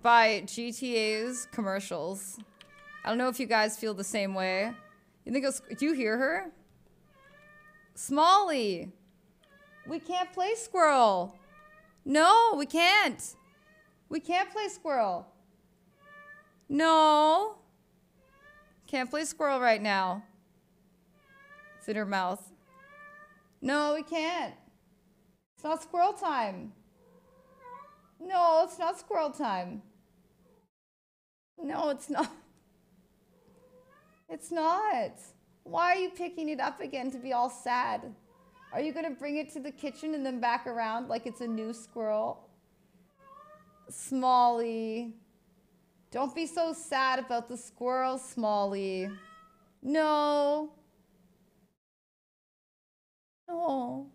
by GTA's commercials. I don't know if you guys feel the same way. You think it was, do you hear her? Smalley. We can't play squirrel. No, we can't. We can't play squirrel. No. Can't play squirrel right now. It's in her mouth. No, we can't. It's not squirrel time. It's not squirrel time. No, it's not. It's not. Why are you picking it up again to be all sad? Are you going to bring it to the kitchen and then back around like it's a new squirrel? Smalley. Don't be so sad about the squirrel, Smalley. No. No.